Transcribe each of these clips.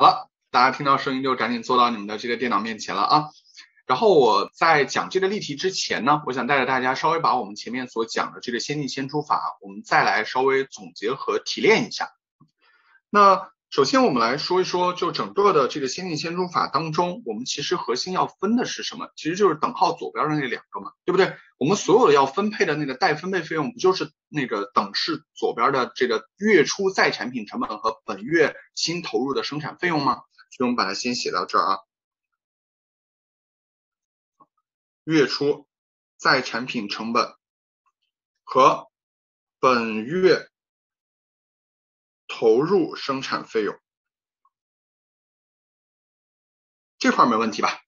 好了，大家听到声音就赶紧坐到你们的这个电脑面前了啊。然后我在讲这个例题之前呢，我想带着大家稍微把我们前面所讲的这个先进先出法，我们再来稍微总结和提炼一下。那首先我们来说一说，就整个的这个先进先出法当中，我们其实核心要分的是什么？其实就是等号左边的那两个嘛，对不对？我们所有的要分配的那个待分配费用，不就是那个等式左边的这个月初再产品成本和本月新投入的生产费用吗？所以我们把它先写到这儿啊。月初再产品成本和本月投入生产费用这块没问题吧？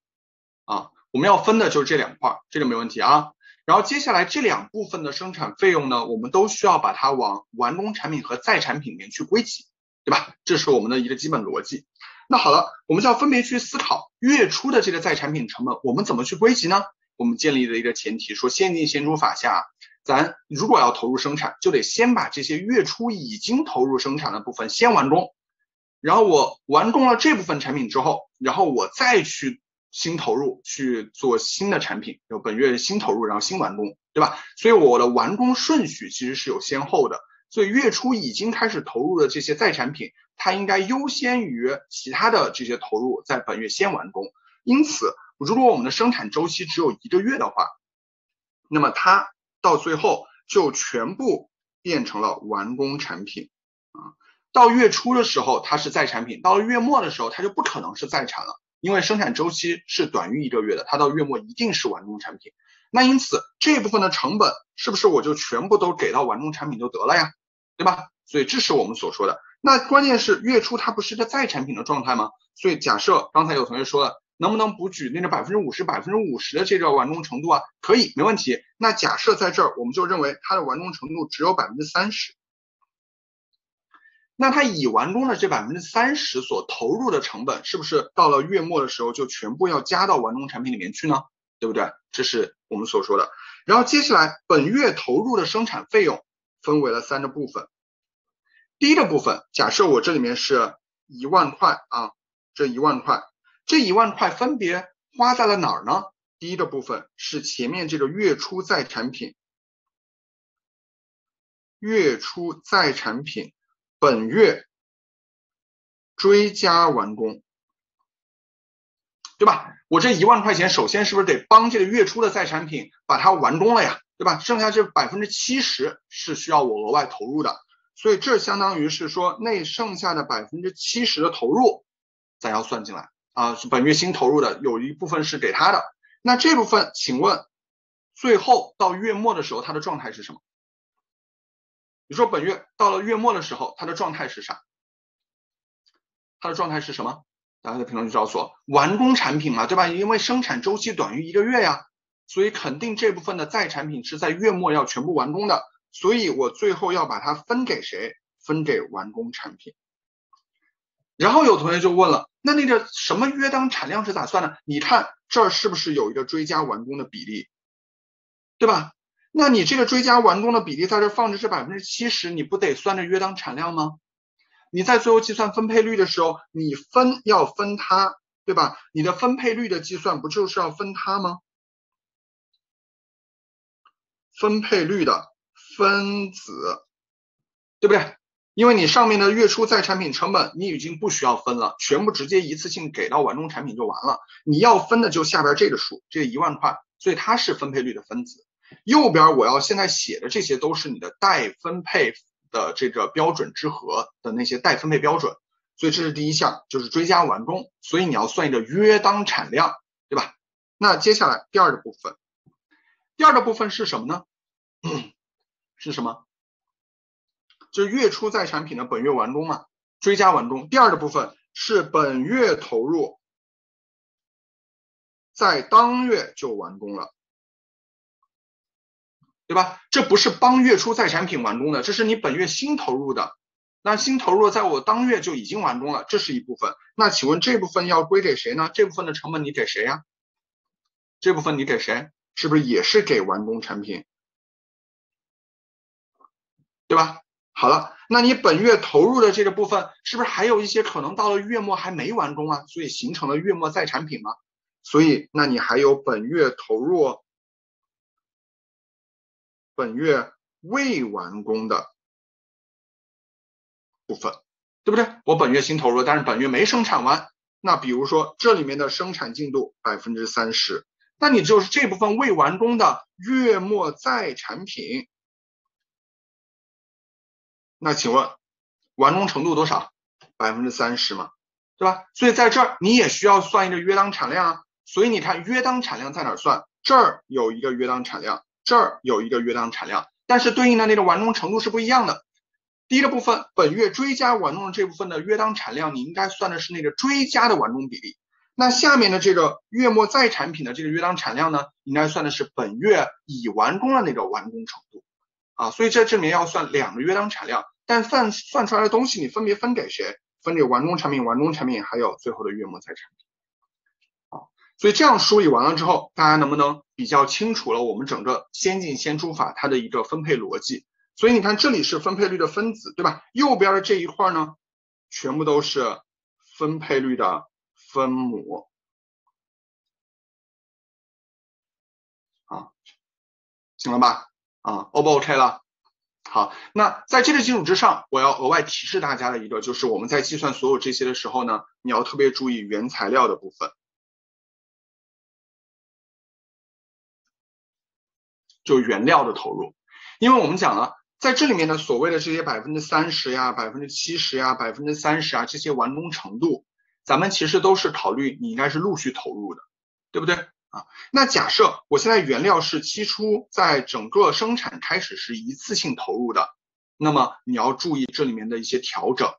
啊，我们要分的就是这两块，这个没问题啊。然后接下来这两部分的生产费用呢，我们都需要把它往完工产品和再产品里面去归集，对吧？这是我们的一个基本逻辑。那好了，我们就要分别去思考月初的这个再产品成本，我们怎么去归集呢？我们建立的一个前提说，先进先出法下，咱如果要投入生产，就得先把这些月初已经投入生产的部分先完工，然后我完工了这部分产品之后，然后我再去。新投入去做新的产品，就本月新投入，然后新完工，对吧？所以我的完工顺序其实是有先后的。所以月初已经开始投入的这些再产品，它应该优先于其他的这些投入，在本月先完工。因此，如果我们的生产周期只有一个月的话，那么它到最后就全部变成了完工产品啊。到月初的时候它是再产品，到了月末的时候它就不可能是再产了。因为生产周期是短于一个月的，它到月末一定是完工产品。那因此这部分的成本是不是我就全部都给到完工产品就得了呀？对吧？所以这是我们所说的。那关键是月初它不是个在产品的状态吗？所以假设刚才有同学说了，能不能补举那个百分之五十、百分之五十的这个完工程度啊？可以，没问题。那假设在这儿，我们就认为它的完工程度只有百分之三十。那它已完工的这百分之三十所投入的成本，是不是到了月末的时候就全部要加到完工产品里面去呢？对不对？这是我们所说的。然后接下来本月投入的生产费用分为了三个部分。第一个部分，假设我这里面是一万块啊，这一万块，这一万块分别花在了哪儿呢？第一个部分是前面这个月初再产品，月初再产品。本月追加完工，对吧？我这一万块钱，首先是不是得帮这个月初的再产品把它完工了呀？对吧？剩下这百分之七十是需要我额外投入的，所以这相当于是说那剩下的百分之七十的投入，咱要算进来啊。本月新投入的有一部分是给他的，那这部分，请问最后到月末的时候，他的状态是什么？你说本月到了月末的时候，他的状态是啥？他的状态是什么？大家在评论区告诉我，完工产品嘛，对吧？因为生产周期短于一个月呀，所以肯定这部分的在产品是在月末要全部完工的，所以我最后要把它分给谁？分给完工产品。然后有同学就问了，那那个什么约当产量是咋算的？你看这儿是不是有一个追加完工的比例？对吧？那你这个追加完工的比例在这放着是百分之七十，你不得算着约当产量吗？你在最后计算分配率的时候，你分要分它，对吧？你的分配率的计算不就是要分它吗？分配率的分子，对不对？因为你上面的月初再产品成本你已经不需要分了，全部直接一次性给到完工产品就完了。你要分的就下边这个数，这一万块，所以它是分配率的分子。右边我要现在写的这些都是你的待分配的这个标准之和的那些待分配标准，所以这是第一项，就是追加完工，所以你要算一个约当产量，对吧？那接下来第二个部分，第二个部分是什么呢？是什么？就月初在产品的本月完工嘛，追加完工。第二个部分是本月投入，在当月就完工了。对吧？这不是帮月初在产品完工的，这是你本月新投入的。那新投入在我当月就已经完工了，这是一部分。那请问这部分要归给谁呢？这部分的成本你给谁呀？这部分你给谁？是不是也是给完工产品？对吧？好了，那你本月投入的这个部分，是不是还有一些可能到了月末还没完工啊？所以形成了月末再产品吗？所以，那你还有本月投入，本月未完工的部分，对不对？我本月新投入，但是本月没生产完。那比如说这里面的生产进度百分之三十，那你就是这部分未完工的月末再产品。那请问完工程度多少？百分之三十嘛，对吧？所以在这儿你也需要算一个约当产量啊。所以你看约当产量在哪算？这儿有一个约当产量，这儿有一个约当产量，但是对应的那个完工程度是不一样的。第一个部分，本月追加完工的这部分的约当产量，你应该算的是那个追加的完工比例。那下面的这个月末再产品的这个约当产量呢，应该算的是本月已完工的那个完工程度啊。所以在这里面要算两个约当产量，但算算出来的东西你分别分给谁？分给完工产品、完工产品，还有最后的月末财产品。啊，所以这样梳理完了之后，大家能不能比较清楚了我们整个先进先出法它的一个分配逻辑？所以你看，这里是分配率的分子，对吧？右边的这一块呢，全部都是分配率的分母，啊，行了吧？啊，O 不 OK 了？好，那在这个基础之上，我要额外提示大家的一个，就是我们在计算所有这些的时候呢，你要特别注意原材料的部分，就原料的投入，因为我们讲了。在这里面呢，所谓的这些百分之三十呀、百分之七十呀、百分之三十啊这些完工程度，咱们其实都是考虑你应该是陆续投入的，对不对啊？那假设我现在原料是期初在整个生产开始是一次性投入的，那么你要注意这里面的一些调整。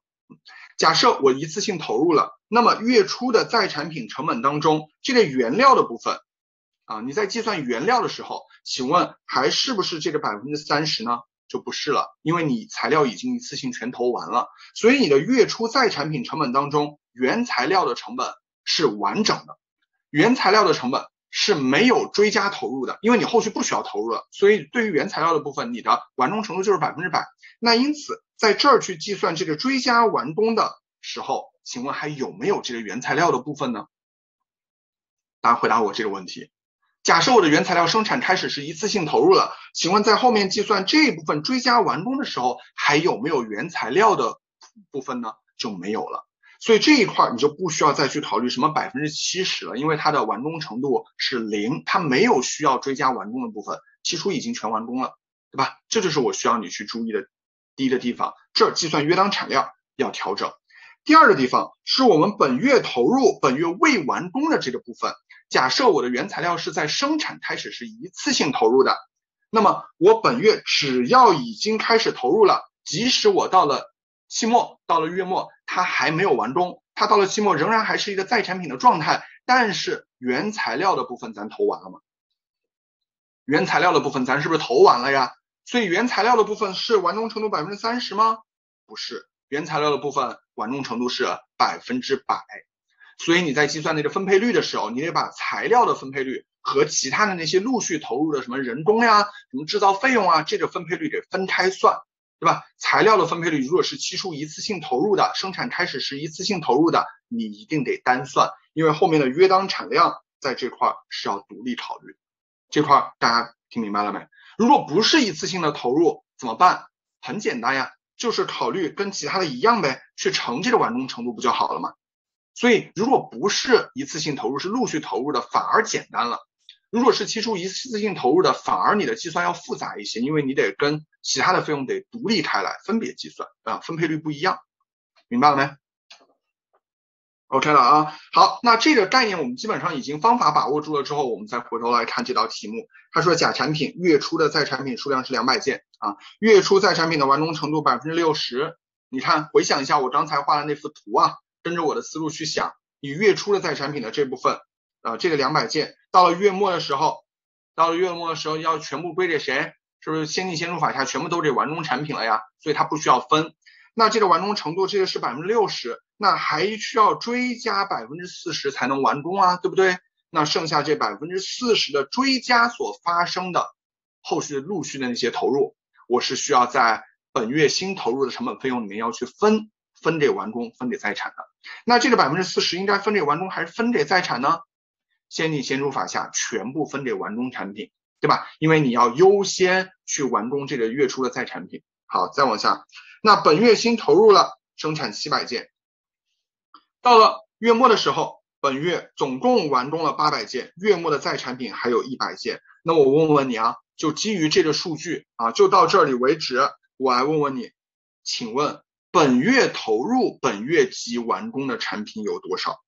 假设我一次性投入了，那么月初的再产品成本当中，这个原料的部分啊，你在计算原料的时候，请问还是不是这个百分之三十呢？就不是了，因为你材料已经一次性全投完了，所以你的月初再产品成本当中，原材料的成本是完整的，原材料的成本是没有追加投入的，因为你后续不需要投入了，所以对于原材料的部分，你的完工程度就是百分之百。那因此在这儿去计算这个追加完工的时候，请问还有没有这个原材料的部分呢？大家回答我这个问题。假设我的原材料生产开始是一次性投入了，请问在后面计算这一部分追加完工的时候，还有没有原材料的部分呢？就没有了。所以这一块你就不需要再去考虑什么百分之七十了，因为它的完工程度是零，它没有需要追加完工的部分，期初已经全完工了，对吧？这就是我需要你去注意的第一个地方。这计算约当产量要调整。第二个地方是我们本月投入、本月未完工的这个部分。假设我的原材料是在生产开始是一次性投入的，那么我本月只要已经开始投入了，即使我到了期末，到了月末，它还没有完工，它到了期末仍然还是一个在产品的状态，但是原材料的部分咱投完了吗？原材料的部分咱是不是投完了呀？所以原材料的部分是完工程度百分之三十吗？不是，原材料的部分完工程度是百分之百。所以你在计算那个分配率的时候，你得把材料的分配率和其他的那些陆续投入的什么人工呀、什么制造费用啊，这个分配率给分开算，对吧？材料的分配率如果是期初一次性投入的，生产开始是一次性投入的，你一定得单算，因为后面的约当产量在这块是要独立考虑。这块大家听明白了没？如果不是一次性的投入怎么办？很简单呀，就是考虑跟其他的一样呗，去乘这个完工程度不就好了吗？所以，如果不是一次性投入，是陆续投入的，反而简单了。如果是期初一次性投入的，反而你的计算要复杂一些，因为你得跟其他的费用得独立开来，分别计算啊，分配率不一样，明白了没？OK 了啊，好，那这个概念我们基本上已经方法把握住了之后，我们再回头来看这道题目。他说甲产品月初的在产品数量是两百件啊，月初在产品的完工程度百分之六十。你看，回想一下我刚才画的那幅图啊。跟着我的思路去想，你月初的在产品的这部分，啊，这个两百件，到了月末的时候，到了月末的时候要全部归给谁？是不是先进先出法下全部都得完工产品了呀？所以它不需要分。那这个完工程度，这个是百分之六十，那还需要追加百分之四十才能完工啊，对不对？那剩下这百分之四十的追加所发生的后续陆续的那些投入，我是需要在本月新投入的成本费用里面要去分分给完工、分给在产的。那这个百分之四十应该分给完工还是分给在产呢？先进先出法下全部分给完工产品，对吧？因为你要优先去完工这个月初的在产品。好，再往下，那本月新投入了生产七百件，到了月末的时候，本月总共完工了八百件，月末的在产品还有一百件。那我问问你啊，就基于这个数据啊，就到这里为止，我来问问你，请问本月投入本月即完工的产品有多少？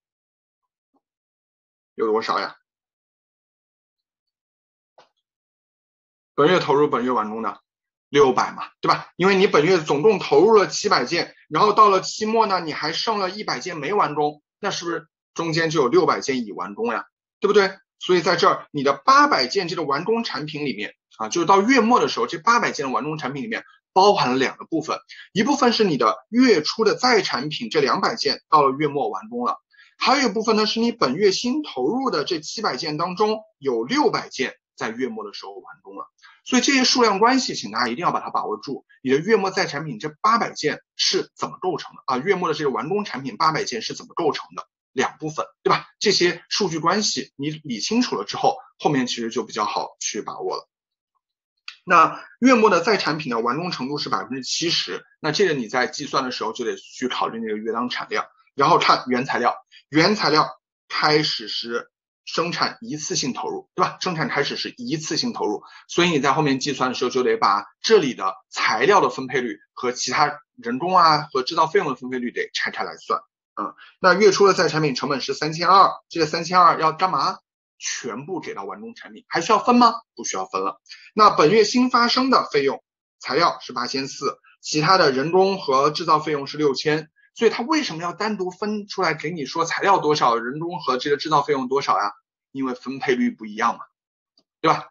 有多少呀？本月投入本月完工的六百嘛，对吧？因为你本月总共投入了七百件，然后到了期末呢，你还剩了一百件没完工，那是不是中间就有六百件已完工呀？对不对？所以在这儿，你的八百件这个完工产品里面啊，就是到月末的时候，这八百件的完工产品里面包含了两个部分，一部分是你的月初的在产品，这两百件到了月末完工了。还有一部分呢，是你本月新投入的这七百件当中，有六百件在月末的时候完工了。所以这些数量关系，请大家一定要把它把握住。你的月末在产品这八百件是怎么构成的啊？月末的这个完工产品八百件是怎么构成的？两部分，对吧？这些数据关系你理清楚了之后，后面其实就比较好去把握了。那月末的在产品的完工程度是百分之七十，那这个你在计算的时候就得去考虑那个月当产量，然后看原材料。原材料开始是生产一次性投入，对吧？生产开始是一次性投入，所以你在后面计算的时候就得把这里的材料的分配率和其他人工啊和制造费用的分配率得拆开来算。嗯，那月初的在产品成本是三千二，这个三千二要干嘛？全部给到完工产品，还需要分吗？不需要分了。那本月新发生的费用，材料是八千四，其他的人工和制造费用是六千。所以它为什么要单独分出来给你说材料多少，人工和这个制造费用多少呀？因为分配率不一样嘛，对吧？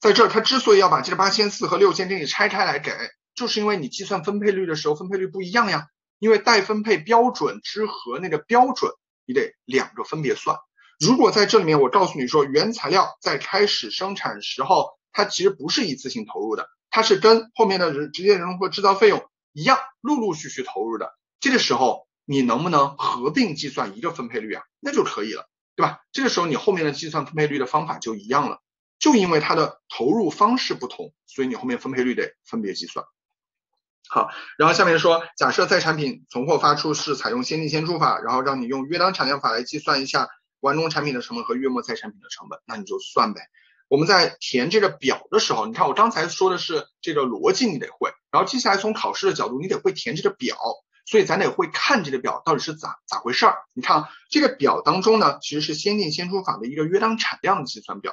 在这儿它之所以要把这个八千四和六千给你拆开来给，就是因为你计算分配率的时候分配率不一样呀。因为待分配标准之和那个标准，你得两个分别算。如果在这里面我告诉你说原材料在开始生产时候，它其实不是一次性投入的，它是跟后面的人直接人工和制造费用一样，陆陆续续投入的。这个时候你能不能合并计算一个分配率啊？那就可以了，对吧？这个时候你后面的计算分配率的方法就一样了，就因为它的投入方式不同，所以你后面分配率得分别计算。好，然后下面说，假设在产品存货发出是采用先进先出法，然后让你用约当产量法来计算一下完工产品的成本和月末在产品的成本，那你就算呗。我们在填这个表的时候，你看我刚才说的是这个逻辑你得会，然后接下来从考试的角度你得会填这个表，所以咱得会看这个表到底是咋咋回事儿。你看这个表当中呢，其实是先进先出法的一个约当产量的计算表，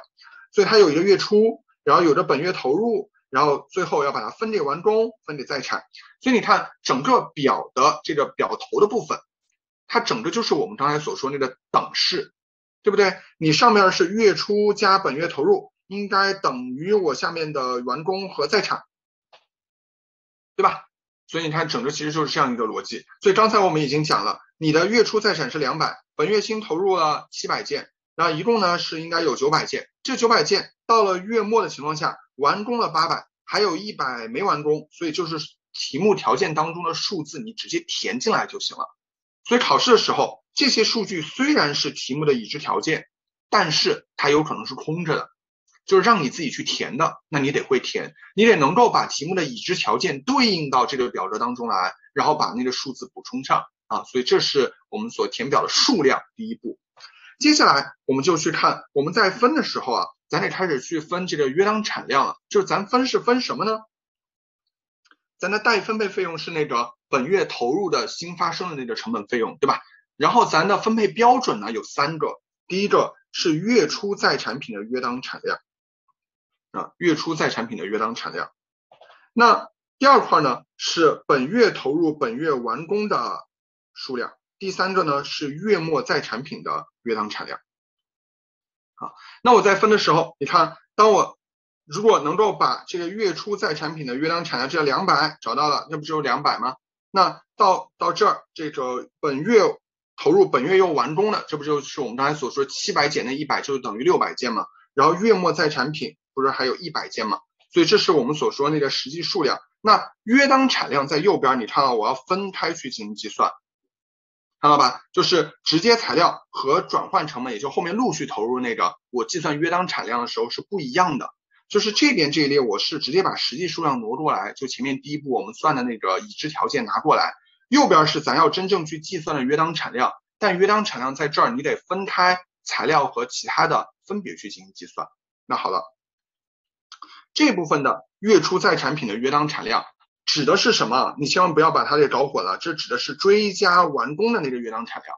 所以它有一个月初，然后有着本月投入。然后最后要把它分给完工，分给在产，所以你看整个表的这个表头的部分，它整个就是我们刚才所说那个等式，对不对？你上面是月初加本月投入，应该等于我下面的完工和在产，对吧？所以你看整个其实就是这样一个逻辑。所以刚才我们已经讲了，你的月初在产是两百，本月新投入了七百件，那一共呢是应该有九百件，这九百件到了月末的情况下。完工了八百，还有一百没完工，所以就是题目条件当中的数字，你直接填进来就行了。所以考试的时候，这些数据虽然是题目的已知条件，但是它有可能是空着的，就是让你自己去填的。那你得会填，你得能够把题目的已知条件对应到这个表格当中来，然后把那个数字补充上啊。所以这是我们所填表的数量第一步。接下来我们就去看我们在分的时候啊。咱得开始去分这个约当产量了，就是咱分是分什么呢？咱的待分配费用是那个本月投入的新发生的那个成本费用，对吧？然后咱的分配标准呢有三个，第一个是月初在产品的约当产量啊，月初在产品的约当产量。那第二块呢是本月投入本月完工的数量，第三个呢是月末在产品的约当产量。好，那我在分的时候，你看，当我如果能够把这个月初在产品的约当产量这两百找到了，那不只有两百吗？那到到这儿，这个本月投入本月又完工了，这不就是我们刚才所说七百减那一百就等于六百件嘛？然后月末在产品不是还有一百件嘛？所以这是我们所说那个实际数量。那约当产量在右边，你看到我要分开去进行计算，看到吧？就是直接材料和转换成本，也就后面陆续投入那个，我计算约当产量的时候是不一样的。就是这边这一列，我是直接把实际数量挪过来，就前面第一步我们算的那个已知条件拿过来。右边是咱要真正去计算的约当产量，但约当产量在这儿，你得分开材料和其他的分别去进行计算。那好了，这部分的月初在产品的约当产量指的是什么？你千万不要把它给搞混了，这指的是追加完工的那个约当产量，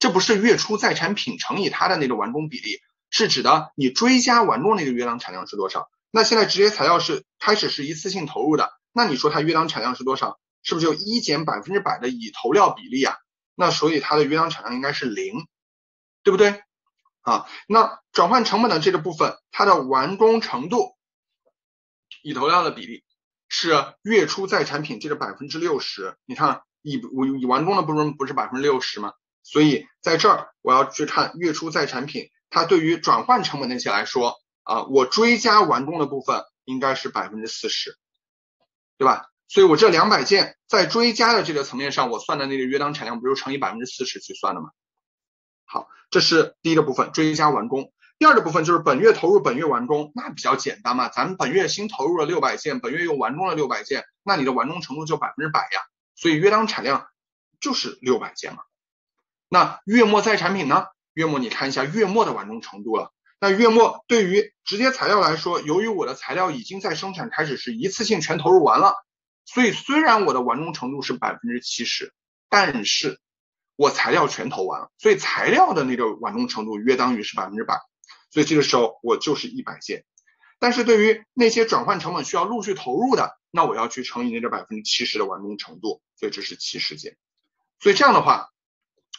这不是月初在产品乘以它的那个完工比例。是指的你追加完工那个约当产量是多少？那现在直接材料是开始是一次性投入的，那你说它约当产量是多少？是不是就一减百分之百的已投料比例啊？那所以它的约当产量应该是零，对不对？啊，那转换成本的这个部分，它的完工程度已投料的比例是月初在产品这个百分之六十，你看已已完工的部分不是百分之六十吗？所以在这儿我要去看月初在产品。它对于转换成本那些来说啊，我追加完工的部分应该是百分之四十，对吧？所以我这两百件在追加的这个层面上，我算的那个约当产量不是乘以百分之四十去算的吗？好，这是第一个部分，追加完工。第二个部分就是本月投入，本月完工，那比较简单嘛，咱们本月新投入了六百件，本月又完工了六百件，那你的完工程度就百分之百呀。所以约当产量就是六百件嘛。那月末在产品呢？月末你看一下月末的完工程度了。那月末对于直接材料来说，由于我的材料已经在生产开始是一次性全投入完了，所以虽然我的完工程度是百分之七十，但是我材料全投完了，所以材料的那个完工程度约当于是百分之百。所以这个时候我就是一百件。但是对于那些转换成本需要陆续投入的，那我要去乘以那个百分之七十的完工程度，所以这是七十件。所以这样的话，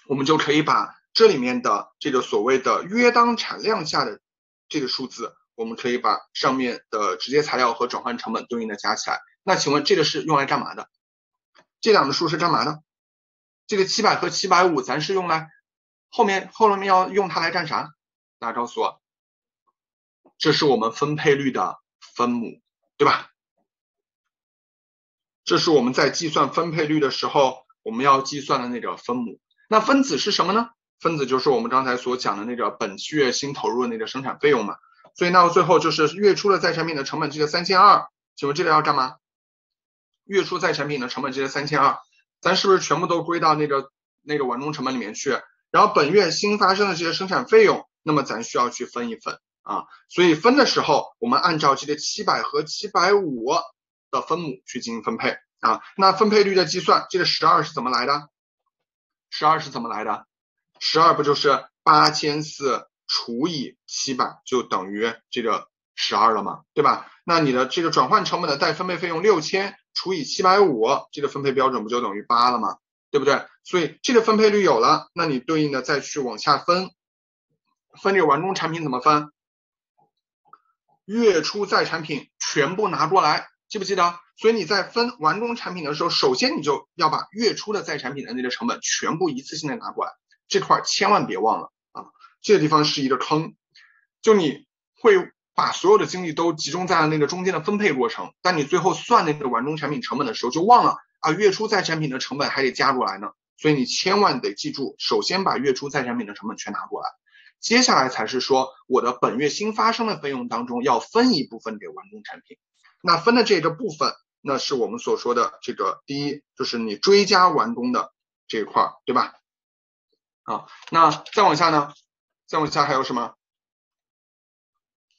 我们就可以把。这里面的这个所谓的约当产量下的这个数字，我们可以把上面的直接材料和转换成本对应的加起来。那请问这个是用来干嘛的？这两个数是干嘛的？这个七百和七百五，咱是用来后面后面要用它来干啥？大家告诉我，这是我们分配率的分母，对吧？这是我们在计算分配率的时候，我们要计算的那个分母。那分子是什么呢？分子就是我们刚才所讲的那个本期月新投入的那个生产费用嘛，所以那最后就是月初的在产品的成本这个三千二，请问这个要干嘛？月初在产品的成本这个三千二，咱是不是全部都归到那个那个完工成本里面去？然后本月新发生的这些生产费用，那么咱需要去分一分啊，所以分的时候我们按照这个七百和七百五的分母去进行分配啊，那分配率的计算，这个十二是怎么来的？十二是怎么来的？十二不就是八千四除以七百就等于这个十二了吗？对吧？那你的这个转换成本的待分配费用六千除以七百五，这个分配标准不就等于八了吗？对不对？所以这个分配率有了，那你对应的再去往下分，分这个完工产品怎么分？月初在产品全部拿过来，记不记得？所以你在分完工产品的时候，首先你就要把月初的在产品的那个成本全部一次性的拿过来。这块千万别忘了啊，这个地方是一个坑，就你会把所有的精力都集中在了那个中间的分配过程，但你最后算那个完工产品成本的时候就忘了啊，月初在产品的成本还得加过来呢，所以你千万得记住，首先把月初在产品的成本全拿过来，接下来才是说我的本月新发生的费用当中要分一部分给完工产品，那分的这个部分，那是我们所说的这个第一就是你追加完工的这一块，对吧？啊，那再往下呢？再往下还有什么？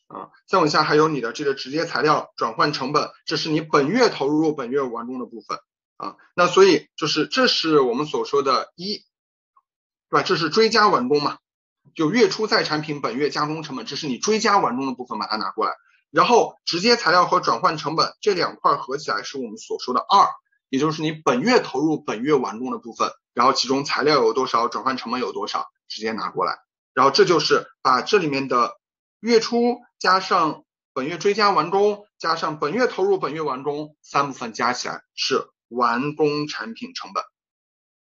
啊，再往下还有你的这个直接材料转换成本，这是你本月投入、本月完工的部分啊。那所以就是这是我们所说的一，对吧？这是追加完工嘛？就月初在产品、本月加工成本，这是你追加完工的部分，把它拿过来。然后直接材料和转换成本这两块合起来是我们所说的二，也就是你本月投入、本月完工的部分。然后其中材料有多少，转换成本有多少，直接拿过来。然后这就是把这里面的月初加上本月追加完工，加上本月投入、本月完工三部分加起来是完工产品成本。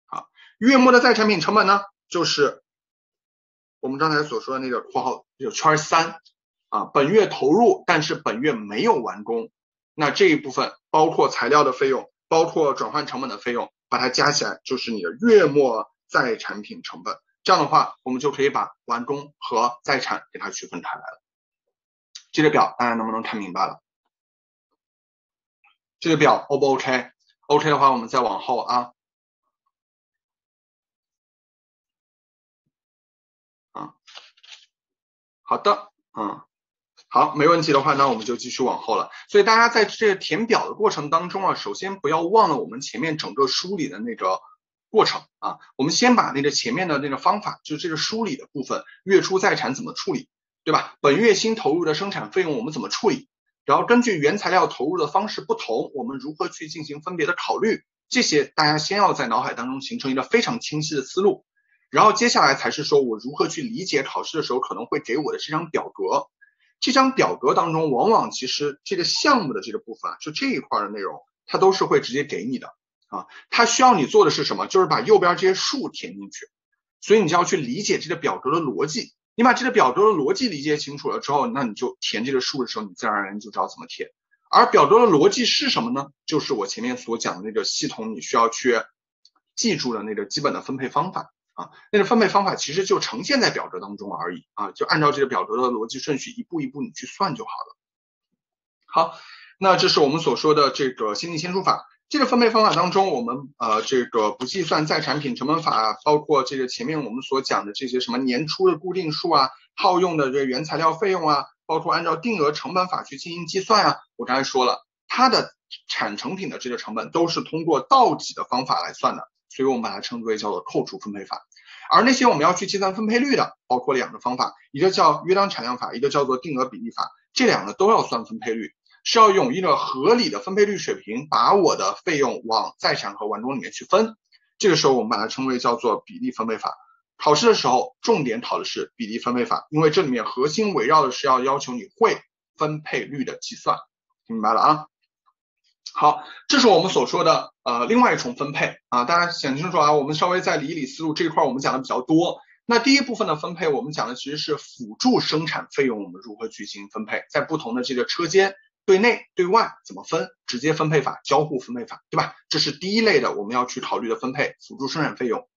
好，月末的再产品成本呢，就是我们刚才所说的那个括号有圈三啊，本月投入但是本月没有完工，那这一部分包括材料的费用，包括转换成本的费用，把它加起来就是你的月末在产品成本。这样的话，我们就可以把完工和在产给它区分开来了。这个表大家能不能看明白了？这个表 O 不 OK？OK 的话，我们再往后。啊，好的，嗯，好，没问题的话，那我们就继续往后了。所以大家在这填表的过程当中啊，首先不要忘了我们前面整个梳理的那个过程啊。我们先把那个前面的那个方法，就是这个梳理的部分，月初在产怎么处理，对吧？本月新投入的生产费用我们怎么处理？然后根据原材料投入的方式不同，我们如何去进行分别的考虑？这些大家先要在脑海当中形成一个非常清晰的思路。然后接下来才是说我如何去理解考试的时候可能会给我的这张表格。这张表格当中，往往其实这个项目的这个部分，就这一块的内容，它都是会直接给你的啊。它需要你做的是什么？就是把右边这些数填进去。所以你就要去理解这个表格的逻辑。你把这个表格的逻辑理解清楚了之后，那你就填这个数的时候，你自然而然就知道怎么填。而表格的逻辑是什么呢？就是我前面所讲的那个系统，你需要去记住的那个基本的分配方法。啊，那个分配方法其实就呈现在表格当中而已啊，就按照这个表格的逻辑顺序一步一步你去算就好了。好，那这是我们所说的这个先进先出法。这个分配方法当中，我们呃这个不计算再产品成本法，包括这个前面我们所讲的这些什么年初的固定数啊，耗用的这个原材料费用啊，包括按照定额成本法去进行计算啊，我刚才说了，它的产成品的这个成本都是通过倒计的方法来算的。所以我们把它称之为叫做扣除分配法，而那些我们要去计算分配率的，包括两个方法，一个叫约当产量法，一个叫做定额比例法，这两个都要算分配率，是要用一个合理的分配率水平，把我的费用往在产和完工里面去分。这个时候我们把它称为叫做比例分配法。考试的时候重点考的是比例分配法，因为这里面核心围绕的是要要求你会分配率的计算，听明白了啊？好，这是我们所说的呃另外一重分配啊，大家想清楚啊，我们稍微再理一理思路，这一块我们讲的比较多。那第一部分的分配，我们讲的其实是辅助生产费用，我们如何去进行分配，在不同的这个车间对内对外怎么分，直接分配法、交互分配法，对吧？这是第一类的我们要去考虑的分配，辅助生产费用。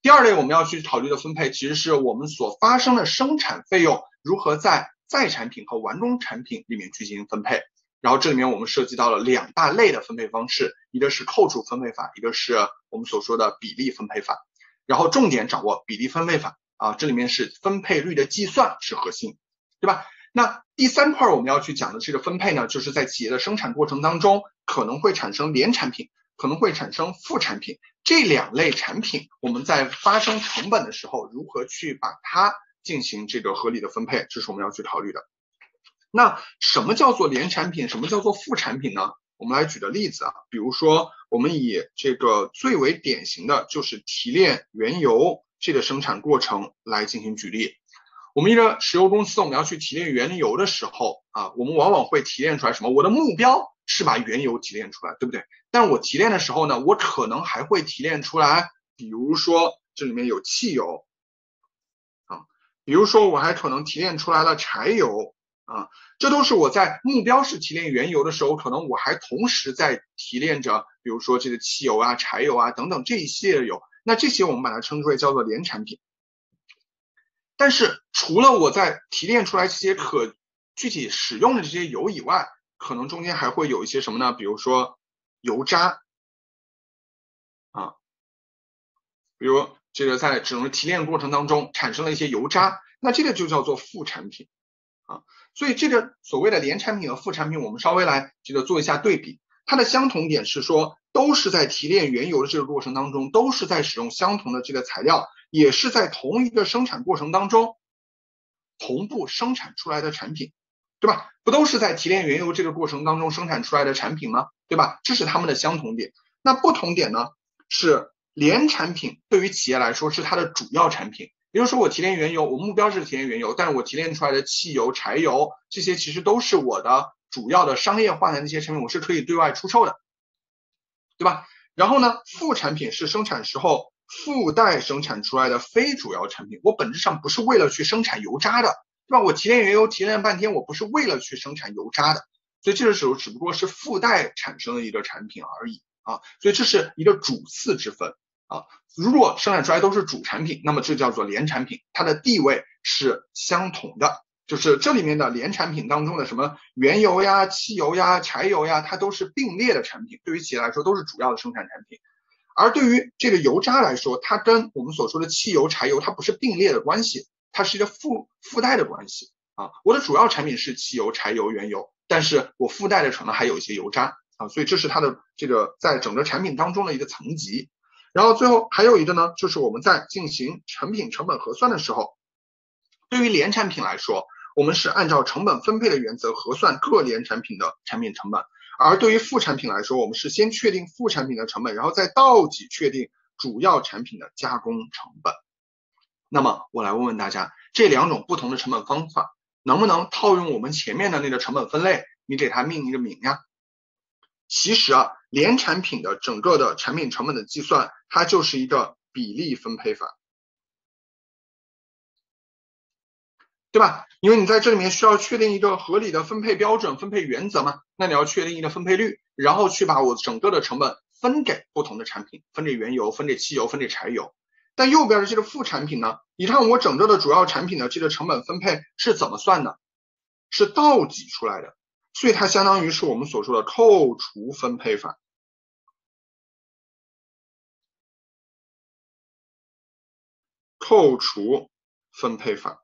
第二类我们要去考虑的分配，其实是我们所发生的生产费用如何在在产品和完工产品里面去进行分配。然后这里面我们涉及到了两大类的分配方式，一个是扣除分配法，一个是我们所说的比例分配法。然后重点掌握比例分配法啊，这里面是分配率的计算是核心，对吧？那第三块我们要去讲的这个分配呢，就是在企业的生产过程当中可能会产生连产品，可能会产生副产品，这两类产品我们在发生成本的时候，如何去把它进行这个合理的分配，这是我们要去考虑的。那什么叫做连产品？什么叫做副产品呢？我们来举个例子啊，比如说我们以这个最为典型的就是提炼原油这个生产过程来进行举例。我们一个石油公司，我们要去提炼原油的时候啊，我们往往会提炼出来什么？我的目标是把原油提炼出来，对不对？但我提炼的时候呢，我可能还会提炼出来，比如说这里面有汽油啊，比如说我还可能提炼出来了柴油。啊，这都是我在目标是提炼原油的时候，可能我还同时在提炼着，比如说这个汽油啊、柴油啊等等这一系列的油。那这些我们把它称之为叫做连产品。但是除了我在提炼出来这些可具体使用的这些油以外，可能中间还会有一些什么呢？比如说油渣啊，比如这个在整个提炼过程当中产生了一些油渣，那这个就叫做副产品啊。所以这个所谓的连产品和副产品，我们稍微来这个做一下对比。它的相同点是说，都是在提炼原油的这个过程当中，都是在使用相同的这个材料，也是在同一个生产过程当中同步生产出来的产品，对吧？不都是在提炼原油这个过程当中生产出来的产品吗？对吧？这是它们的相同点。那不同点呢？是连产品对于企业来说是它的主要产品。比如说我提炼原油，我目标是提炼原油，但是我提炼出来的汽油、柴油这些其实都是我的主要的商业化的那些产品，我是可以对外出售的，对吧？然后呢，副产品是生产时候附带生产出来的非主要产品，我本质上不是为了去生产油渣的，对吧？我提炼原油提炼半天，我不是为了去生产油渣的，所以这个时候只不过是附带产生的一个产品而已啊，所以这是一个主次之分啊。如果生产出来都是主产品，那么这叫做连产品，它的地位是相同的。就是这里面的连产品当中的什么原油呀、汽油呀、柴油呀，它都是并列的产品，对于企业来说都是主要的生产产品。而对于这个油渣来说，它跟我们所说的汽油、柴油，它不是并列的关系，它是一个附附带的关系啊。我的主要产品是汽油、柴油、原油，但是我附带的可能还有一些油渣啊，所以这是它的这个在整个产品当中的一个层级。然后最后还有一个呢，就是我们在进行成品成本核算的时候，对于连产品来说。我们是按照成本分配的原则核算各连产品的产品成本，而对于副产品来说，我们是先确定副产品的成本，然后再倒计确定主要产品的加工成本。那么我来问问大家，这两种不同的成本方法能不能套用我们前面的那个成本分类？你给它命一个名呀？其实啊，连产品的整个的产品成本的计算，它就是一个比例分配法。对吧？因为你在这里面需要确定一个合理的分配标准、分配原则嘛，那你要确定一个分配率，然后去把我整个的成本分给不同的产品，分给原油、分给汽油、分给柴油。但右边的这个副产品呢？你看我整个的主要产品的这个成本分配是怎么算的？是倒挤出来的，所以它相当于是我们所说的扣除分配法，扣除分配法。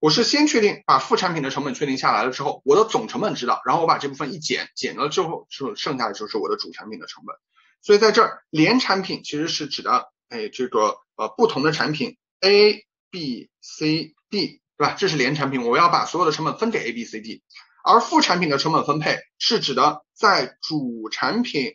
我是先确定把副产品的成本确定下来了之后，我的总成本知道，然后我把这部分一减，减了之后，剩剩下的就是我的主产品的成本。所以在这儿，连产品其实是指的，哎，这个呃不同的产品 A、B、C、D，对吧？这是连产品，我要把所有的成本分给 A、B、C、D。而副产品的成本分配是指的在主产品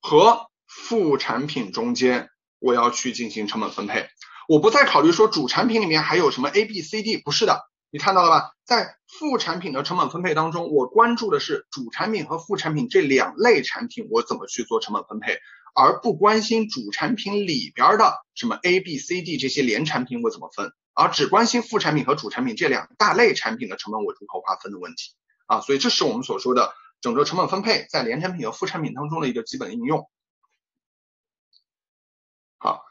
和副产品中间，我要去进行成本分配。我不再考虑说主产品里面还有什么 A、B、C、D，不是的，你看到了吧？在副产品的成本分配当中，我关注的是主产品和副产品这两类产品我怎么去做成本分配，而不关心主产品里边的什么 A、B、C、D 这些连产品我怎么分，而只关心副产品和主产品这两大类产品的成本我如何划分的问题啊。所以这是我们所说的整个成本分配在连产品和副产品当中的一个基本应用。好。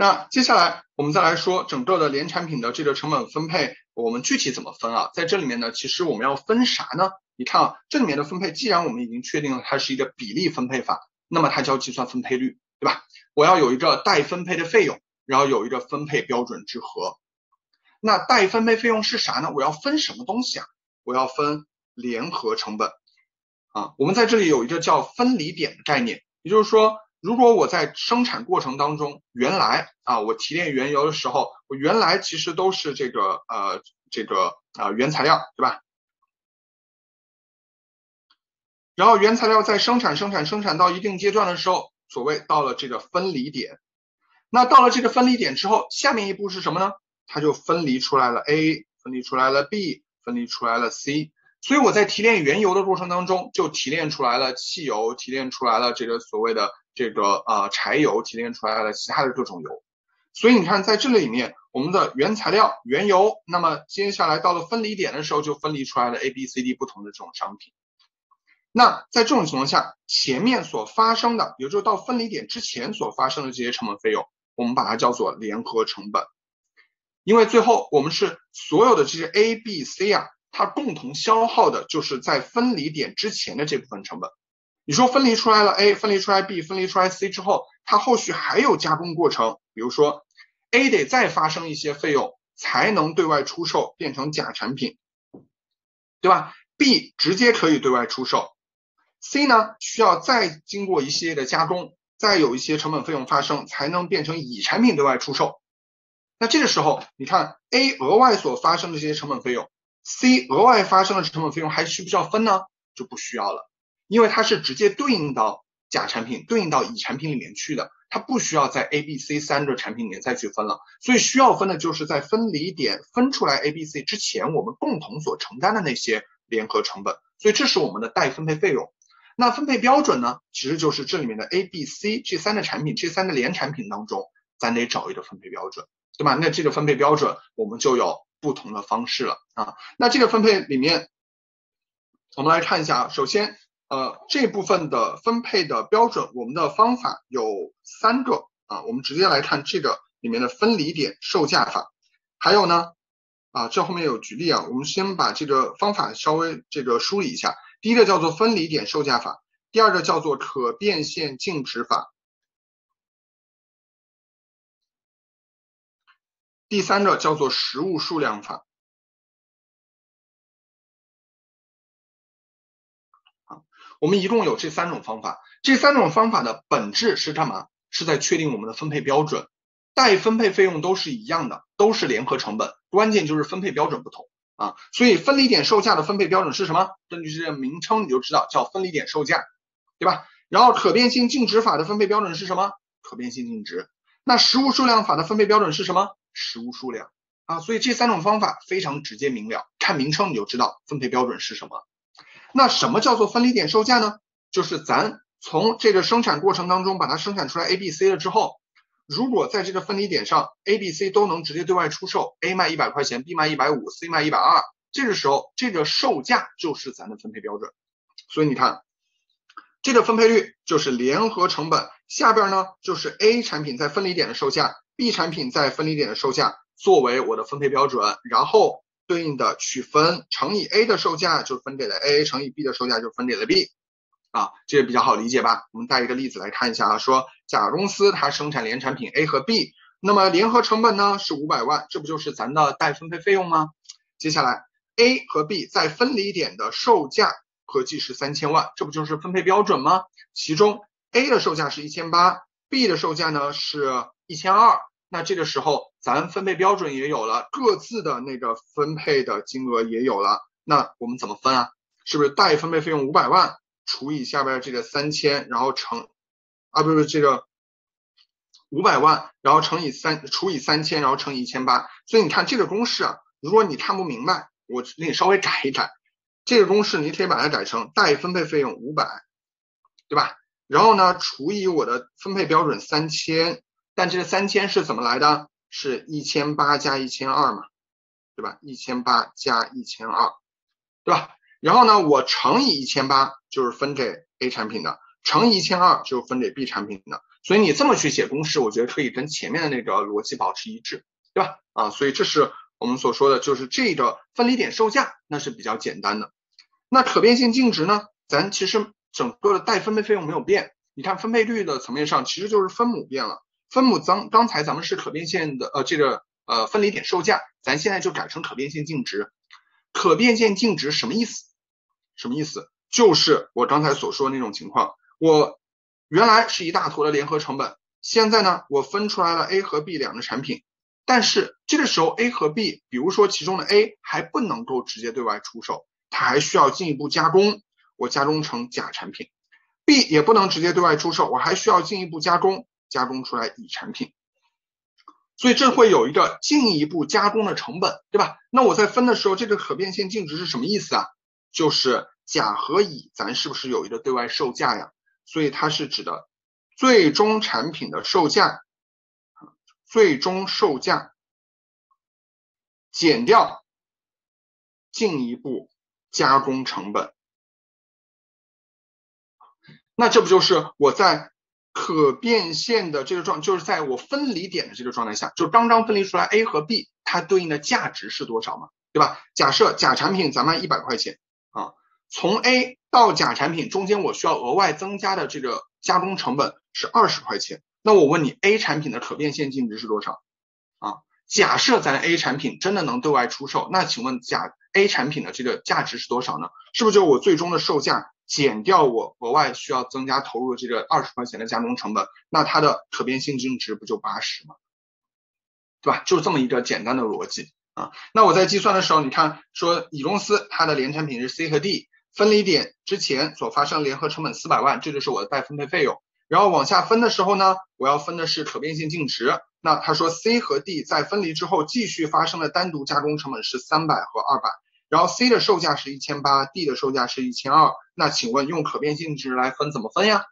那接下来我们再来说整个的连产品的这个成本分配，我们具体怎么分啊？在这里面呢，其实我们要分啥呢？你看啊，这里面的分配，既然我们已经确定了它是一个比例分配法，那么它就要计算分配率，对吧？我要有一个待分配的费用，然后有一个分配标准之和。那待分配费用是啥呢？我要分什么东西啊？我要分联合成本啊。我们在这里有一个叫分离点的概念，也就是说。如果我在生产过程当中，原来啊，我提炼原油的时候，我原来其实都是这个呃这个啊原材料，对吧？然后原材料在生产生产生产到一定阶段的时候，所谓到了这个分离点，那到了这个分离点之后，下面一步是什么呢？它就分离出来了 A，分离出来了 B，分离出来了 C。所以我在提炼原油的过程当中，就提炼出来了汽油，提炼出来了这个所谓的这个呃柴油，提炼出来了其他的各种油。所以你看在这里面，我们的原材料原油，那么接下来到了分离点的时候，就分离出来了 A、B、C、D 不同的这种商品。那在这种情况下，前面所发生的，也就是到分离点之前所发生的这些成本费用，我们把它叫做联合成本。因为最后我们是所有的这些 A、B、C 啊。它共同消耗的就是在分离点之前的这部分成本。你说分离出来了 A，分离出来 B，分离出来 C 之后，它后续还有加工过程，比如说 A 得再发生一些费用才能对外出售变成假产品，对吧？B 直接可以对外出售，C 呢需要再经过一系列的加工，再有一些成本费用发生才能变成乙产品对外出售。那这个时候，你看 A 额外所发生的这些成本费用。C 额外发生的成本费用还需不需要分呢？就不需要了，因为它是直接对应到甲产品、对应到乙产品里面去的，它不需要在 A、B、C 三个产品里面再去分了。所以需要分的就是在分离点分出来 A、B、C 之前，我们共同所承担的那些联合成本。所以这是我们的待分配费用。那分配标准呢？其实就是这里面的 A、B、C 这三个产品、这三个连产品当中，咱得找一个分配标准，对吧？那这个分配标准我们就有不同的方式了啊。那这个分配里面，我们来看一下啊，首先呃这部分的分配的标准，我们的方法有三个啊，我们直接来看这个里面的分离点售价法，还有呢啊这后面有举例啊，我们先把这个方法稍微这个梳理一下，第一个叫做分离点售价法，第二个叫做可变现净值法。第三个叫做实物数量法，啊，我们一共有这三种方法，这三种方法的本质是干嘛？是在确定我们的分配标准，待分配费用都是一样的，都是联合成本，关键就是分配标准不同啊。所以分离点售价的分配标准是什么？根据这个名称你就知道，叫分离点售价，对吧？然后可变性净值法的分配标准是什么？可变性净值。那实物数量法的分配标准是什么？实物数量啊，所以这三种方法非常直接明了，看名称你就知道分配标准是什么。那什么叫做分离点售价呢？就是咱从这个生产过程当中把它生产出来 A、B、C 了之后，如果在这个分离点上 A、B、C 都能直接对外出售，A 卖一百块钱，B 卖一百五，C 卖一百二，这个时候这个售价就是咱的分配标准。所以你看，这个分配率就是联合成本，下边呢就是 A 产品在分离点的售价。B 产品在分离点的售价作为我的分配标准，然后对应的取分乘以 A 的售价就分给了 A，乘以 B 的售价就分给了 B，啊，这也比较好理解吧？我们带一个例子来看一下啊，说甲公司它生产联产品 A 和 B，那么联合成本呢是五百万，这不就是咱的待分配费用吗？接下来 A 和 B 在分离点的售价合计是三千万，这不就是分配标准吗？其中 A 的售价是一千八，B 的售价呢是一千二。那这个时候，咱分配标准也有了，各自的那个分配的金额也有了，那我们怎么分啊？是不是待分配费用五百万除以下边这个三千，然后乘啊，不是这个五百万，然后乘以三除以三千，然后乘以一千八。所以你看这个公式啊，如果你看不明白，我给你稍微改一改，这个公式你可以把它改成代分配费用五百，对吧？然后呢，除以我的分配标准三千。但这个三千是怎么来的？是一千八加一千二嘛，对吧？一千八加一千二，对吧？然后呢，我乘以一千八就是分给 A 产品的，乘以一千二就是分给 B 产品的。所以你这么去写公式，我觉得可以跟前面的那个逻辑保持一致，对吧？啊，所以这是我们所说的就是这个分离点售价，那是比较简单的。那可变性净值呢？咱其实整个的待分配费用没有变，你看分配率的层面上其实就是分母变了。分母刚刚才咱们是可变现的，呃，这个呃分离点售价，咱现在就改成可变现净值。可变现净值什么意思？什么意思？就是我刚才所说的那种情况，我原来是一大坨的联合成本，现在呢，我分出来了 A 和 B 两个产品，但是这个时候 A 和 B，比如说其中的 A 还不能够直接对外出售，它还需要进一步加工，我加工成甲产品；B 也不能直接对外出售，我还需要进一步加工。加工出来乙产品，所以这会有一个进一步加工的成本，对吧？那我在分的时候，这个可变现净值是什么意思啊？就是甲和乙，咱是不是有一个对外售价呀？所以它是指的最终产品的售价，最终售价减掉进一步加工成本，那这不就是我在。可变现的这个状，就是在我分离点的这个状态下，就刚刚分离出来 A 和 B，它对应的价值是多少嘛？对吧？假设甲产品咱卖一百块钱，从 A 到甲产品中间我需要额外增加的这个加工成本是二十块钱，那我问你 A 产品的可变现净值是多少啊？假设咱 A 产品真的能对外出售，那请问甲 A 产品的这个价值是多少呢？是不是就我最终的售价？减掉我额外需要增加投入这个二十块钱的加工成本，那它的可变性净值不就八十吗？对吧？就这么一个简单的逻辑啊。那我在计算的时候，你看说乙公司它的联产品是 C 和 D，分离点之前所发生联合成本四百万，这就是我的待分配费用。然后往下分的时候呢，我要分的是可变性净值。那他说 C 和 D 在分离之后继续发生的单独加工成本是三百和二百。然后 C 的售价是一千八，D 的售价是一千二。那请问用可变性值来分怎么分呀？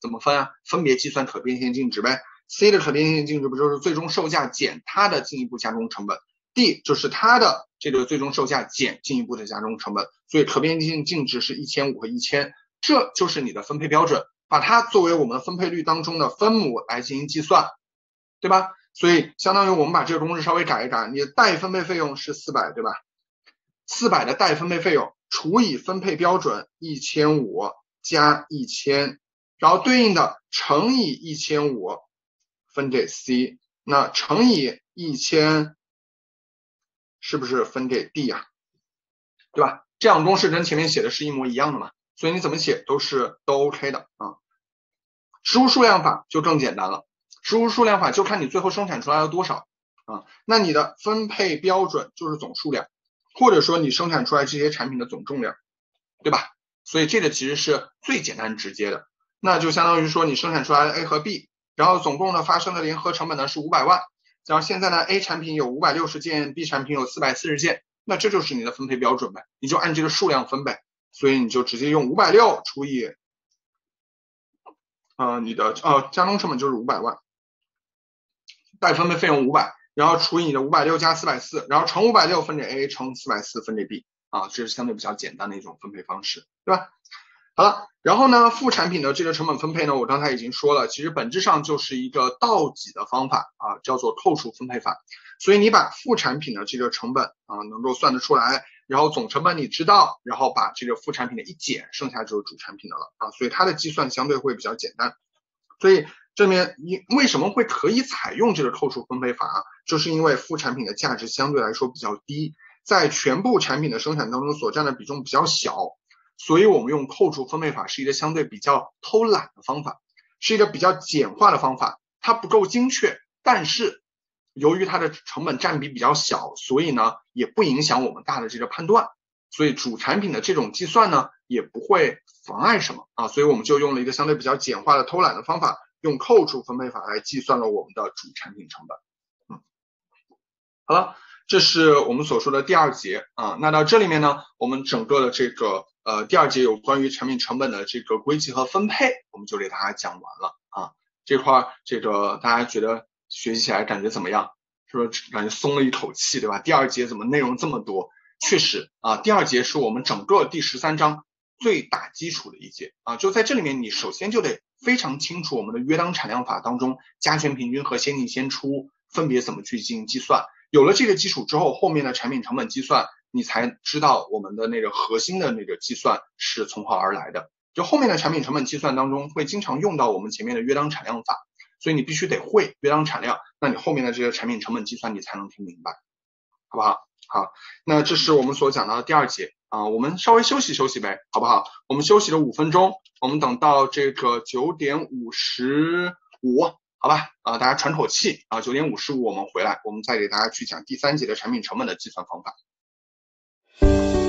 怎么分呀？分别计算可变现净值呗。C 的可变现净值不就是最终售价减它的进一步加工成本 D 就是它的这个最终售价减进一步的加工成本，所以可变性净值是一千五和一千，这就是你的分配标准，把它作为我们分配率当中的分母来进行计算，对吧？所以相当于我们把这个公式稍微改一改，你的代分配费用是四百，对吧？四百的待分配费用除以分配标准一千五加一千，然后对应的乘以一千五分给 C，那乘以一千是不是分给 D 呀？对吧？这样公式跟前面写的是一模一样的嘛，所以你怎么写都是都 OK 的啊。实物数量法就更简单了。实物数量法就看你最后生产出来了多少啊，那你的分配标准就是总数量，或者说你生产出来这些产品的总重量，对吧？所以这个其实是最简单直接的，那就相当于说你生产出来的 A 和 B，然后总共呢发生的联合成本呢是五百万，然后现在呢 A 产品有五百六十件，B 产品有四百四十件，那这就是你的分配标准呗，你就按这个数量分呗，所以你就直接用五百六除以，呃，你的呃加工成本就是五百万。待分配费用五百，然后除以你的五百六加四百四，然后乘五百六分给 A 乘四百四分给 B 啊，这是相对比较简单的一种分配方式，对吧？好了，然后呢，副产品的这个成本分配呢，我刚才已经说了，其实本质上就是一个倒挤的方法啊，叫做扣除分配法。所以你把副产品的这个成本啊能够算得出来，然后总成本你知道，然后把这个副产品的一减，剩下就是主产品的了啊，所以它的计算相对会比较简单，所以。这里面因为什么会可以采用这个扣除分配法啊？就是因为副产品的价值相对来说比较低，在全部产品的生产当中所占的比重比较小，所以我们用扣除分配法是一个相对比较偷懒的方法，是一个比较简化的方法。它不够精确，但是由于它的成本占比比较小，所以呢也不影响我们大的这个判断，所以主产品的这种计算呢也不会妨碍什么啊，所以我们就用了一个相对比较简化的偷懒的方法。用扣除分配法来计算了我们的主产品成本。嗯，好了，这是我们所说的第二节啊。那到这里面呢，我们整个的这个呃第二节有关于产品成本的这个归集和分配，我们就给大家讲完了啊。这块儿这个大家觉得学习起来感觉怎么样？是不是感觉松了一口气，对吧？第二节怎么内容这么多？确实啊，第二节是我们整个第十三章最打基础的一节啊。就在这里面，你首先就得。非常清楚我们的约当产量法当中加权平均和先进先出分别怎么去进行计算。有了这个基础之后，后面的产品成本计算你才知道我们的那个核心的那个计算是从何而来的。就后面的产品成本计算当中会经常用到我们前面的约当产量法，所以你必须得会约当产量，那你后面的这个产品成本计算你才能听明白，好不好？好，那这是我们所讲到的第二节。啊，我们稍微休息休息呗，好不好？我们休息了五分钟，我们等到这个九点五十五，好吧啊大家喘口气啊九点五十五我们回来我们再给大家去讲第三节的产品成本的计算方法。